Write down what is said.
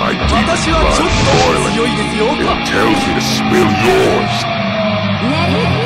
my deep blood boiling. It tells me to spill yours.